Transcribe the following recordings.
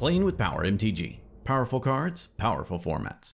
Playing with Power MTG. Powerful cards, powerful formats.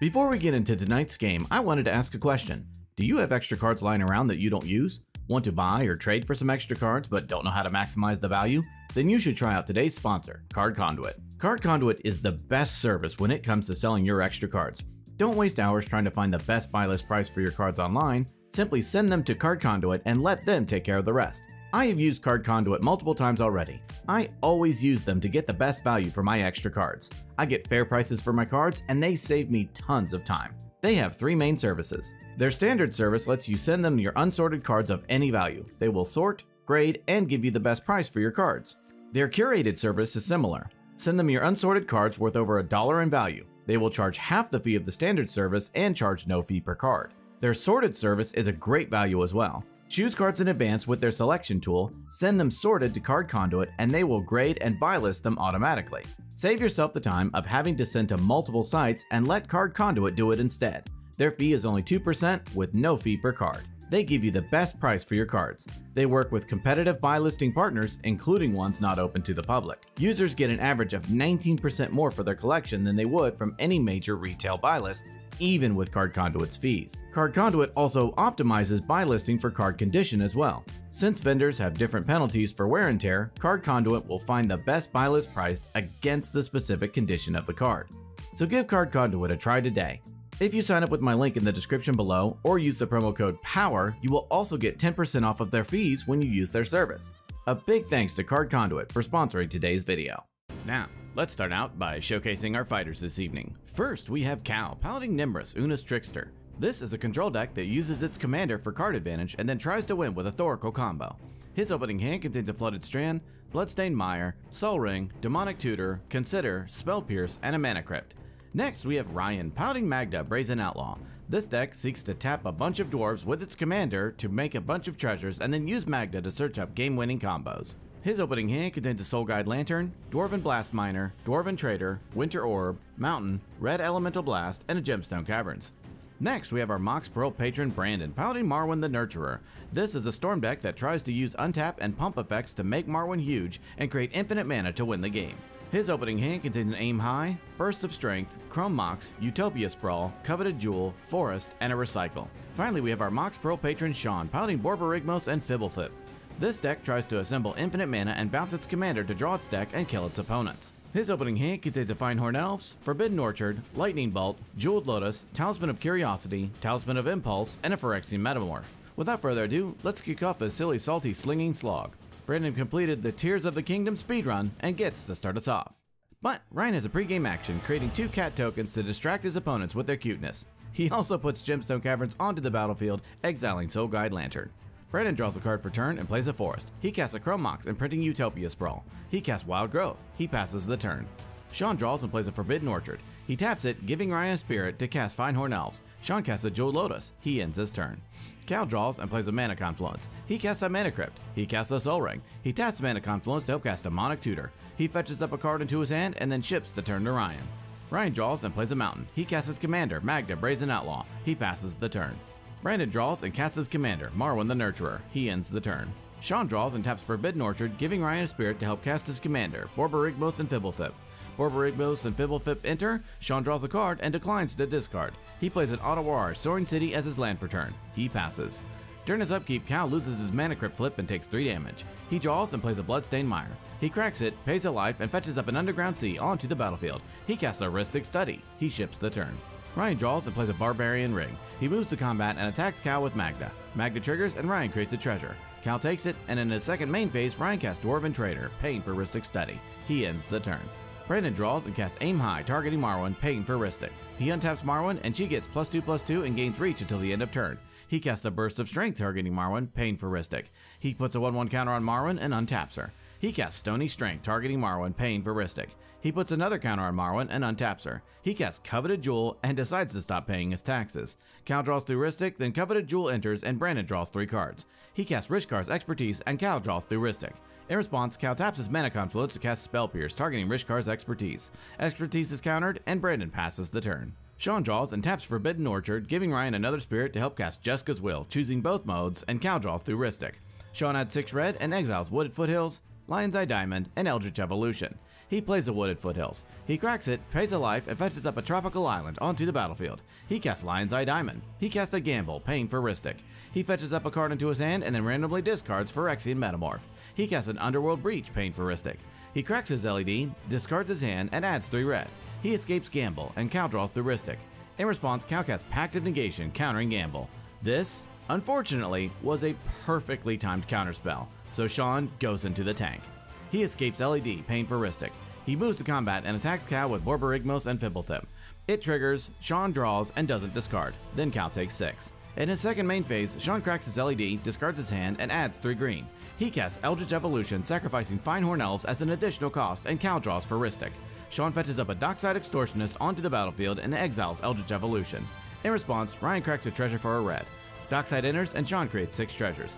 Before we get into tonight's game, I wanted to ask a question. Do you have extra cards lying around that you don't use? Want to buy or trade for some extra cards but don't know how to maximize the value? Then you should try out today's sponsor, Card Conduit. Card Conduit is the best service when it comes to selling your extra cards. Don't waste hours trying to find the best buy list price for your cards online. Simply send them to Card Conduit and let them take care of the rest. I have used Card Conduit multiple times already. I always use them to get the best value for my extra cards. I get fair prices for my cards and they save me tons of time. They have three main services. Their standard service lets you send them your unsorted cards of any value. They will sort, grade, and give you the best price for your cards. Their curated service is similar. Send them your unsorted cards worth over a dollar in value. They will charge half the fee of the standard service and charge no fee per card. Their sorted service is a great value as well. Choose cards in advance with their selection tool, send them sorted to Card Conduit, and they will grade and buy list them automatically. Save yourself the time of having to send to multiple sites and let Card Conduit do it instead. Their fee is only 2% with no fee per card. They give you the best price for your cards. They work with competitive buy listing partners, including ones not open to the public. Users get an average of 19% more for their collection than they would from any major retail buy list, even with Card Conduit's fees. Card Conduit also optimizes buy listing for card condition as well. Since vendors have different penalties for wear and tear, Card Conduit will find the best buy list priced against the specific condition of the card. So give Card Conduit a try today. If you sign up with my link in the description below or use the promo code POWER, you will also get 10% off of their fees when you use their service. A big thanks to Card Conduit for sponsoring today's video. Now, let's start out by showcasing our fighters this evening. First, we have Cal, piloting Nymris, Oona's Trickster. This is a control deck that uses its commander for card advantage and then tries to win with a Thoracle combo. His opening hand contains a Flooded Strand, Bloodstained Mire, Sol Ring, Demonic Tutor, Consider, Spell Pierce, and a Mana Crypt. Next, we have Ryan, piloting Magda, Brazen Outlaw. This deck seeks to tap a bunch of dwarves with its commander to make a bunch of treasures and then use Magda to search up game-winning combos. His opening hand contains a Soul Guide Lantern, Dwarven Blast Miner, Dwarven Trader, Winter Orb, Mountain, Red Elemental Blast, and a Gemstone Caverns. Next, we have our Mox Pearl patron Brandon, piloting Marwyn the Nurturer. This is a storm deck that tries to use untap and pump effects to make Marwyn huge and create infinite mana to win the game. His opening hand contains an Aim High, Burst of Strength, Chrome Mox, Utopia Sprawl, Coveted Jewel, Forest, and a Recycle. Finally, we have our Mox Pearl patron Sean, piloting Borborygmos and Fblthp. This deck tries to assemble infinite mana and bounce its commander to draw its deck and kill its opponents. His opening hand contains a Fyndhorn Elves, Forbidden Orchard, Lightning Bolt, Jeweled Lotus, Talisman of Curiosity, Talisman of Impulse, and a Phyrexian Metamorph. Without further ado, let's kick off this silly salty slinging slog. Brandon completed the Tears of the Kingdom speedrun and gets to start us off. But Ryan has a pregame action, creating two cat tokens to distract his opponents with their cuteness. He also puts Gemstone Caverns onto the battlefield, exiling Soul Guide Lantern. Brandon draws a card for turn and plays a forest. He casts a Chrome Mox, imprinting Utopia Sprawl. He casts Wild Growth. He passes the turn. Sean draws and plays a Forbidden Orchard. He taps it, giving Ryan a spirit to cast Fyndhorn Elves. Sean casts a Jeweled Lotus. He ends his turn. Cal draws and plays a Mana Confluence. He casts a Mana Crypt. He casts a Sol Ring. He taps Mana Confluence to help cast a Demonic Tutor. He fetches up a card into his hand and then ships the turn to Ryan. Ryan draws and plays a Mountain. He casts his commander, Magda, Brazen Outlaw. He passes the turn. Brandon draws and casts his commander, Marwyn the Nurturer. He ends the turn. Sean draws and taps Forbidden Orchard, giving Ryan a spirit to help cast his commander, Borborygmos and Fblthp. Borborygmos and Fblthp enter, Sean draws a card and declines to discard. He plays an Otawara, Soaring City as his land for turn. He passes. During his upkeep, Cal loses his mana crypt flip and takes 3 damage. He draws and plays a Bloodstained Mire. He cracks it, pays a life, and fetches up an Underground Sea onto the battlefield. He casts a Rhystic Study. He ships the turn. Ryan draws and plays a Barbarian Ring. He moves to combat and attacks Cal with Magda. Magda triggers and Ryan creates a treasure. Cal takes it, and in his second main phase, Ryan casts Dwarven Trader, paying for Rhystic Study. He ends the turn. Brandon draws and casts Aim High, targeting Marwyn, paying for Rhystic. He untaps Marwyn, and she gets plus 2 plus 2 and gains reach until the end of turn. He casts a Burst of Strength, targeting Marwyn, paying for Rhystic. He puts a 1 1 counter on Marwyn and untaps her. He casts Stony Strength, targeting Marwyn, paying for Rhystic. He puts another counter on Marwyn and untaps her. He casts Coveted Jewel and decides to stop paying his taxes. Cal draws through Rhystic, then Coveted Jewel enters and Brandon draws three cards. He casts Rishkar's Expertise and Cal draws through Rhystic. In response, Cal taps his Mana Confluence to cast Spell Pierce, targeting Rishkar's Expertise. Expertise is countered and Brandon passes the turn. Sean draws and taps Forbidden Orchard, giving Ryan another spirit to help cast Jeska's Will, choosing both modes, and Cal draws through Rhystic. Sean adds 6 red and exiles Wooded Foothills, Lion's Eye Diamond, and Eldritch Evolution. He plays the Wooded Foothills. He cracks it, pays a life, and fetches up a tropical island onto the battlefield. He casts Lion's Eye Diamond. He casts a Gamble, paying for Rhystic. He fetches up a card into his hand and then randomly discards Phyrexian Metamorph. He casts an Underworld Breach, paying for Rhystic. He cracks his LED, discards his hand, and adds 3 red. He escapes Gamble, and Cal draws the Rhystic. In response, Cal casts Pact of Negation, countering Gamble. This, unfortunately, was a perfectly timed counterspell, so Sean goes into the tank. He escapes LED, paying for Rhystic. He moves to combat and attacks Cal with Borborygmos and Fblthp. It triggers, Sean draws, and doesn't discard. Then Cal takes 6. In his second main phase, Sean cracks his LED, discards his hand, and adds 3 green. He casts Eldritch Evolution, sacrificing Fyndhorn Elves as an additional cost, and Cal draws for Rhystic. Sean fetches up a Dockside Extortionist onto the battlefield and exiles Eldritch Evolution. In response, Ryan cracks a treasure for a red. Dockside enters, and Sean creates 6 treasures.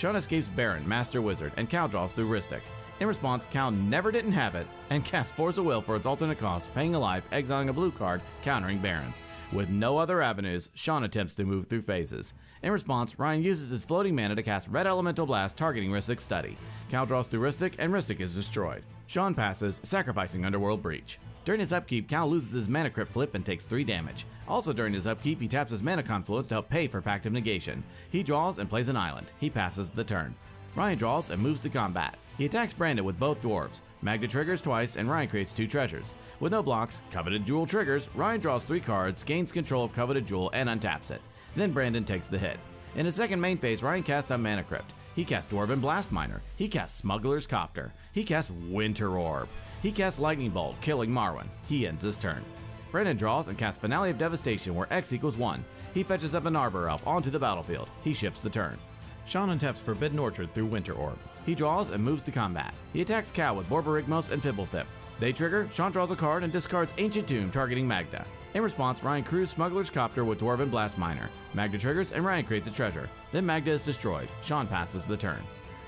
Sean escapes Baron, Master Wizard, and Cal draws through Rhystic. In response, Cal never didn't have it and casts Force of Will for its alternate cost, paying a life, exiling a blue card, countering Baron. With no other avenues, Sean attempts to move through phases. In response, Ryan uses his floating mana to cast Red Elemental Blast targeting Rhystic's study. Cal draws through Rhystic, and Rhystic is destroyed. Sean passes, sacrificing Underworld Breach. During his upkeep, Cal loses his Mana Crypt flip and takes 3 damage. Also during his upkeep, he taps his Mana Confluence to help pay for Pact of Negation. He draws and plays an island. He passes the turn. Ryan draws and moves to combat. He attacks Brandon with both dwarves. Magda triggers twice, and Ryan creates two treasures. With no blocks, Coveted Jewel triggers, Ryan draws three cards, gains control of Coveted Jewel, and untaps it. Then Brandon takes the hit. In his second main phase, Ryan casts on Mana Crypt. He casts Dwarven Blast Miner. He casts Smuggler's Copter. He casts Winter Orb. He casts Lightning Bolt, killing Marwyn. He ends his turn. Brandon draws and casts Finale of Devastation where X equals 1. He fetches up an Arbor Elf onto the battlefield. He ships the turn. Sean untaps Forbidden Orchard through Winter Orb. He draws and moves to combat. He attacks Cal with Borborygmos and Fblthp. They trigger, Sean draws a card and discards Ancient Tomb targeting Magda. In response, Ryan crews Smuggler's Copter with Dwarven Blast Miner. Magda triggers and Ryan creates a treasure. Then Magda is destroyed. Sean passes the turn.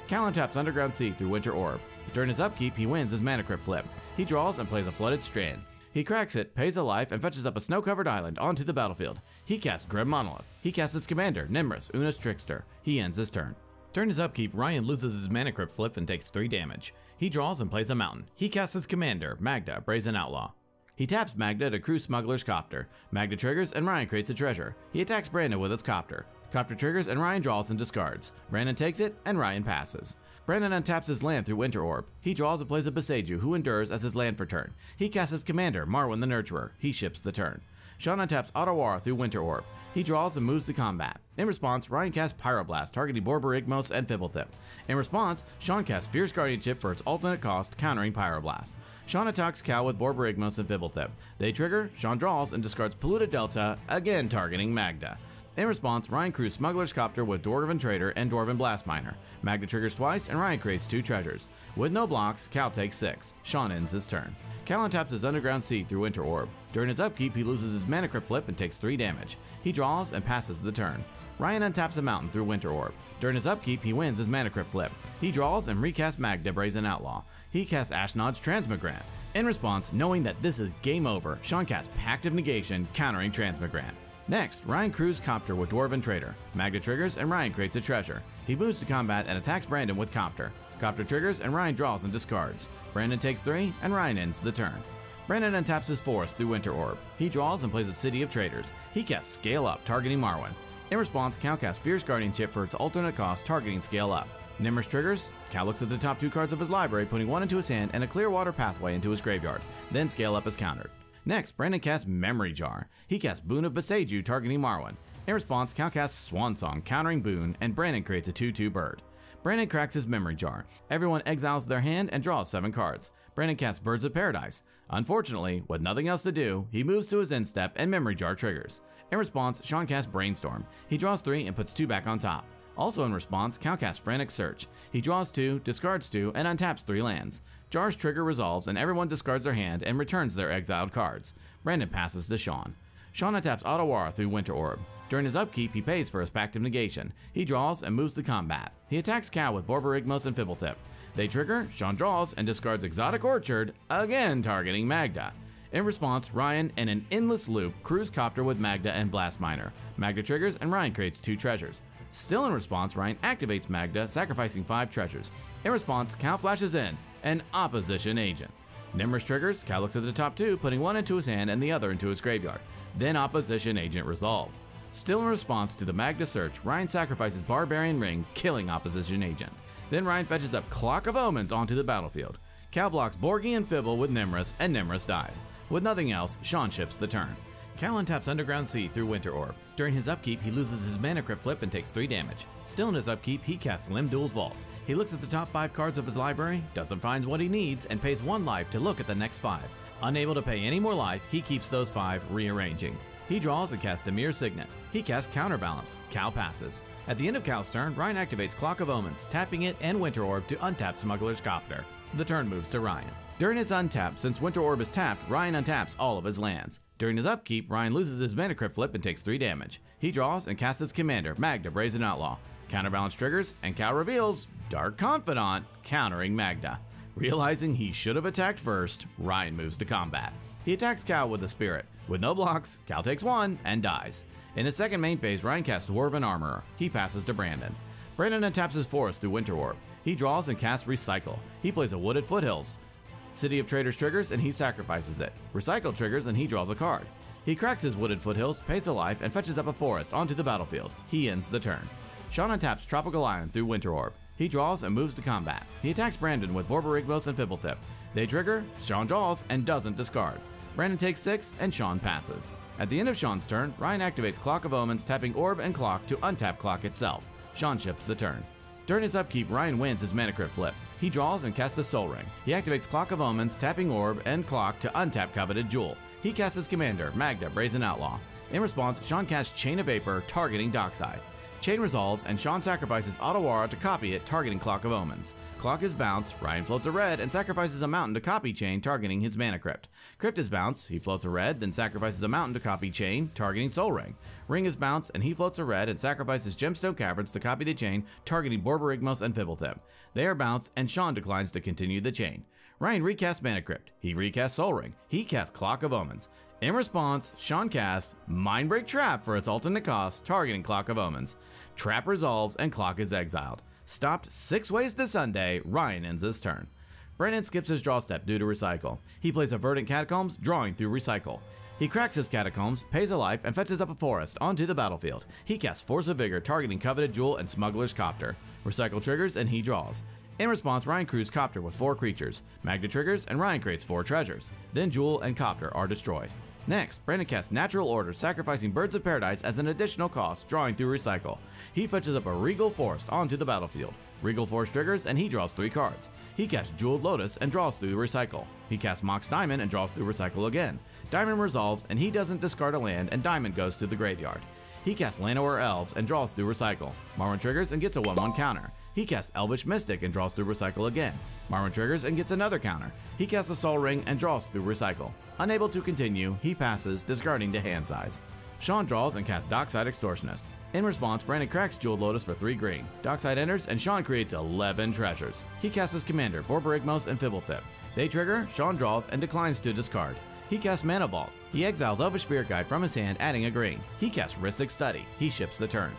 Cal taps Underground Sea through Winter Orb. During his upkeep, he wins his Mana Crypt flip. He draws and plays a Flooded Strand. He cracks it, pays a life, and fetches up a snow-covered island onto the battlefield. He casts Grim Monolith. He casts its commander, Nymris, Oona's Trickster. He ends his turn. During his upkeep, Ryan loses his Mana Crypt flip and takes 3 damage. He draws and plays a mountain. He casts his commander, Magda, Brazen Outlaw. He taps Magda to crew Smuggler's Copter. Magda triggers and Ryan creates a treasure. He attacks Brandon with his copter. Copter triggers and Ryan draws and discards. Brandon takes it and Ryan passes. Brandon untaps his land through Winter Orb. He draws and plays a Boseiju who endures as his land for turn. He casts his commander, Marwyn the Nurturer. He ships the turn. Sean untaps Otawara through Winter Orb. He draws and moves to combat. In response, Ryan casts Pyroblast, targeting Borborygmos and Fblthp. In response, Sean casts Fierce Guardianship for its alternate cost, countering Pyroblast. Sean attacks Cal with Borborygmos and Fblthp. They trigger, Sean draws and discards Polluted Delta, again targeting Magda. In response, Ryan crews Smuggler's Copter with Dwarven Trader and Dwarven Blast Miner. Magda triggers twice, and Ryan creates two treasures. With no blocks, Cal takes six. Sean ends his turn. Cal untaps his Underground Sea through Winter Orb. During his upkeep, he loses his Mana Crypt flip and takes 3 damage. He draws and passes the turn. Ryan untaps a mountain through Winter Orb. During his upkeep, he wins his Mana Crypt flip. He draws and recasts Magda Brazen Outlaw. He casts Ashnod's Transmogrant. In response, knowing that this is game over, Sean casts Pact of Negation, countering Transmogrant. Next, Ryan crews Copter with Dwarven Trader. Magda triggers and Ryan creates a treasure. He moves to combat and attacks Brandon with Copter. Copter triggers and Ryan draws and discards. Brandon takes 3 and Ryan ends the turn. Brandon untaps his forest through Winter Orb. He draws and plays a City of Traders. He casts Scale Up, targeting Marwyn. In response, Cal casts Fierce Guardianship for its alternate cost, targeting Scale Up. Nymris triggers. Cal looks at the top two cards of his library, putting one into his hand and a Clearwater Pathway into his graveyard. Then Scale Up is countered. Next, Brandon casts Memory Jar. He casts Boon of Boseiju, targeting Marwyn. In response, Cal casts Swan Song, countering Boon, and Brandon creates a 2 2 bird. Brandon cracks his memory jar. Everyone exiles their hand and draws 7 cards. Brandon casts Birds of Paradise. Unfortunately, with nothing else to do, he moves to his end step and memory jar triggers. In response, Sean casts Brainstorm. He draws 3 and puts 2 back on top. Also in response, Cal casts Frantic Search. He draws 2, discards 2, and untaps 3 lands. Jar's trigger resolves and everyone discards their hand and returns their exiled cards. Brandon passes to Sean. Sean untaps Otawara through Winter Orb. During his upkeep, he pays for his Pact of Negation. He draws and moves to combat. He attacks Cal with Borborygmos and Fblthp. They trigger, Sean draws, and discards Exotic Orchard, again targeting Magda. In response, Ryan, in an endless loop, crews Copter with Magda and Blast Miner. Magda triggers, and Ryan creates two treasures. Still in response, Ryan activates Magda, sacrificing 5 treasures. In response, Cal flashes in, an opposition agent. Nymris triggers, Cal looks at the top two, putting one into his hand and the other into his graveyard. Then opposition agent resolves. Still in response to the Magda search, Ryan sacrifices Barbarian Ring, killing opposition agent. Then Ryan fetches up Clock of Omens onto the battlefield. Cal blocks Borgi and Fibble with Nymris, and Nymris dies. With nothing else, Sean ships the turn. Cal taps Underground Sea through Winter Orb. During his upkeep, he loses his Mana Crypt flip and takes 3 damage. Still in his upkeep, he casts Lim-Dûl's Vault. He looks at the top 5 cards of his library, doesn't find what he needs, and pays 1 life to look at the next 5. Unable to pay any more life, he keeps those 5, rearranging. He draws and casts Dimir Signet. He casts Counterbalance. Cal passes. At the end of Cal's turn, Ryan activates Clock of Omens, tapping it and Winter Orb to untap Smuggler's Copter. The turn moves to Ryan. During its untap, since Winter Orb is tapped, Ryan untaps all of his lands. During his upkeep, Ryan loses his Mana Crypt flip and takes 3 damage. He draws and casts his commander, Magda Brazen Outlaw. Counterbalance triggers, and Cal reveals Dark Confidant, countering Magda. Realizing he should have attacked first, Ryan moves to combat. He attacks Cal with a Spirit. With no blocks, Cal takes one and dies. In his second main phase, Ryan casts Dwarven Armorer. He passes to Brandon. Brandon untaps his forest through Winter Orb. He draws and casts Recycle. He plays a Wooded Foothills. City of Traders triggers and he sacrifices it. Recycle triggers and he draws a card. He cracks his Wooded Foothills, pays a life, and fetches up a forest onto the battlefield. He ends the turn. Sean untaps Tropical Island through Winter Orb. He draws and moves to combat. He attacks Brandon with Borborygmos and Fblthp. They trigger, Sean draws, and doesn't discard. Brandon takes 6, and Sean passes. At the end of Sean's turn, Ryan activates Clock of Omens, tapping Orb and Clock to untap Clock itself. Sean ships the turn. During his upkeep, Ryan wins his Mana Crypt flip. He draws and casts the Sol Ring. He activates Clock of Omens, tapping Orb and Clock to untap Coveted Jewel. He casts his commander, Magda Brazen Outlaw. In response, Sean casts Chain of Vapor, targeting Dockside. Chain resolves, and Sean sacrifices Otawara to copy it, targeting Clock of Omens. Clock is bounced, Ryan floats a red, and sacrifices a mountain to copy Chain, targeting his Mana Crypt. Crypt is bounced, he floats a red, then sacrifices a mountain to copy Chain, targeting Sol Ring. Ring is bounced, and he floats a red and sacrifices Gemstone Caverns to copy the Chain, targeting Borborygmos and Fblthp. They are bounced, and Sean declines to continue the chain. Ryan recasts Mana Crypt. He recasts Sol Ring. He casts Clock of Omens. In response, Sean casts Mindbreak Trap for its alternate cost, targeting Clock of Omens. Trap resolves and Clock is exiled. Stopped six ways to Sunday, Ryan ends his turn. Brandon skips his draw step due to recycle. He plays a Verdant Catacombs, drawing through recycle. He cracks his catacombs, pays a life, and fetches up a forest onto the battlefield. He casts Force of Vigor, targeting Coveted Jewel and Smuggler's Copter. Recycle triggers, and he draws. In response, Ryan crews Copter with four creatures. Magda triggers, and Ryan creates four treasures. Then Jewel and Copter are destroyed. Next, Brandon casts Natural Order, sacrificing Birds of Paradise as an additional cost, drawing through Recycle. He fetches up a Regal Force onto the battlefield. Regal Force triggers, and he draws three cards. He casts Jeweled Lotus and draws through Recycle. He casts Mox Diamond and draws through Recycle again. Diamond resolves, and he doesn't discard a land, and Diamond goes to the graveyard. He casts Llanowar Elves and draws through Recycle. Marwyn triggers and gets a 1-1 counter. He casts Elvish Mystic and draws through Recycle again. Marwyn triggers and gets another counter. He casts a Sol Ring and draws through Recycle. Unable to continue, he passes, discarding to hand size. Sean draws and casts Dockside Extortionist. In response, Brandon cracks Jeweled Lotus for 3 green. Dockside enters, and Sean creates 11 treasures. He casts his commander, Borborygmos and Fblthp. They trigger, Sean draws, and declines to discard. He casts Mana Vault. He exiles Elvish Spirit Guide from his hand, adding a green. He casts Rhystic Study. He ships the turn.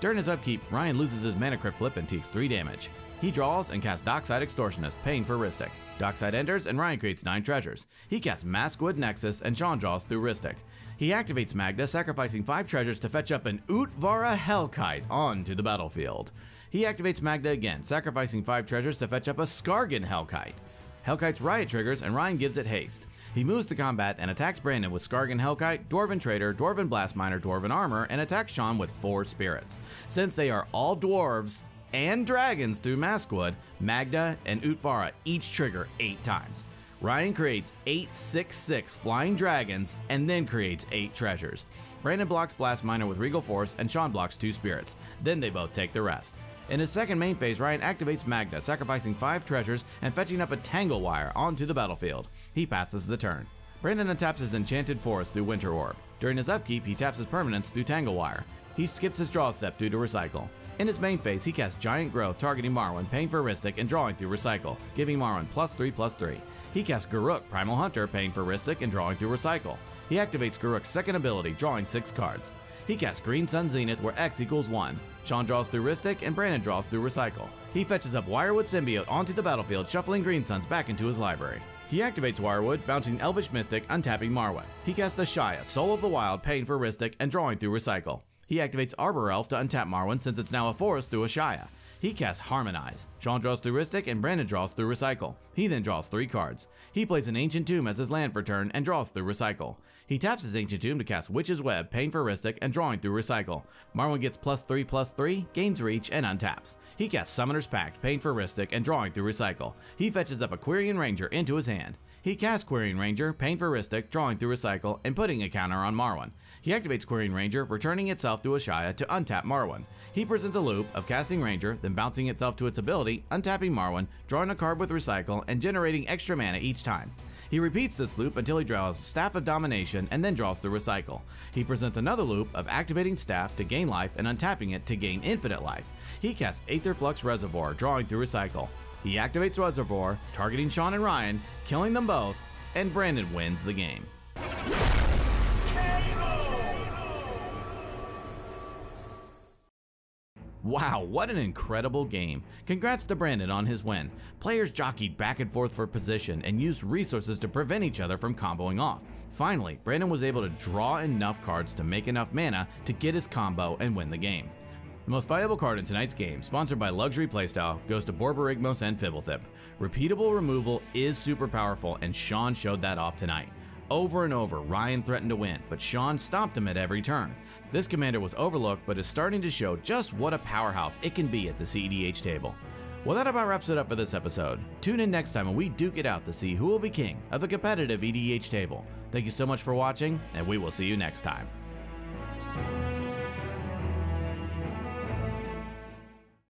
During his upkeep, Ryan loses his Mana Crypt flip and takes 3 damage. He draws and casts Dockside Extortionist, paying for Rhystic. Dockside enters and Ryan creates 9 treasures. He casts Maskwood Nexus and Sean draws through Rhystic. He activates Magda, sacrificing 5 treasures to fetch up an Utvara Hellkite onto the battlefield. He activates Magda again, sacrificing 5 treasures to fetch up a Skargan Hellkite. Hellkite's Riot triggers and Ryan gives it haste. He moves to combat and attacks Brandon with Skargan Hellkite, Dwarven Trader, Dwarven Blast Miner, Dwarven Armor, and attacks Sean with 4 spirits. Since they are all dwarves and dragons through Maskwood, Magda and Utvara each trigger 8 times. Ryan creates 866 flying dragons and then creates 8 treasures. Brandon blocks Blast Miner with Regal Force and Sean blocks 2 spirits. Then they both take the rest. In his second main phase, Ryan activates Magda, sacrificing 5 treasures and fetching up a Tangle Wire onto the battlefield. He passes the turn. Brandon untaps his Enchanted Forest through Winter Orb. During his upkeep, he taps his permanents through Tangle Wire. He skips his draw step due to Recycle. In his main phase, he casts Giant Growth, targeting Marwyn, paying for Rhystic, and drawing through Recycle, giving Marwyn plus 3 plus 3. He casts Garruk, Primal Hunter, paying for Rhystic and drawing through Recycle. He activates Garruk's second ability, drawing 6 cards. He casts Green Sun Zenith where X equals 1. Sean draws through Rhystic and Brandon draws through Recycle. He fetches up Wirewood Symbiote onto the battlefield, shuffling Green Suns back into his library. He activates Wirewood, bouncing Elvish Mystic, untapping Marwyn. He casts Ashaya, Soul of the Wild, paying for Rhystic, and drawing through Recycle. He activates Arbor Elf to untap Marwyn since it's now a forest through Ashaya. He casts Harmonize. Sean draws through Rhystic and Brandon draws through Recycle. He then draws three cards. He plays an Ancient Tomb as his land for turn and draws through Recycle. He taps his Ancient Tomb to cast Witch's Web, paying for Rhystic, and drawing through Recycle. Marwyn gets plus 3 plus 3, gains reach, and untaps. He casts Summoner's Pact, paying for Rhystic, and drawing through Recycle. He fetches up a Quirion Ranger into his hand. He casts Quirion Ranger, paying for Rhystic, drawing through Recycle, and putting a counter on Marwyn. He activates Quirion Ranger, returning itself to Ashaya to untap Marwyn. He presents a loop of casting Ranger, then bouncing itself to its ability, untapping Marwyn, drawing a card with Recycle, and generating extra mana each time. He repeats this loop until he draws Staff of Domination and then draws the Recycle. He presents another loop of activating Staff to gain life and untapping it to gain infinite life. He casts Aetherflux Reservoir, drawing through Recycle. He activates Reservoir, targeting Sean and Ryan, killing them both, and Brandon wins the game. Wow, what an incredible game. Congrats to Brandon on his win. Players jockeyed back and forth for position and used resources to prevent each other from comboing off. Finally, Brandon was able to draw enough cards to make enough mana to get his combo and win the game. The most valuable card in tonight's game, sponsored by Luxury Playstyle, goes to Borborygmos and Fblthp. Repeatable removal is super powerful, and Sean showed that off tonight. Over and over, Ryan threatened to win, but Sean stopped him at every turn. This commander was overlooked, but is starting to show just what a powerhouse it can be at the CEDH table. Well, that about wraps it up for this episode. Tune in next time when we duke it out to see who will be king of the competitive EDH table. Thank you so much for watching, and we will see you next time.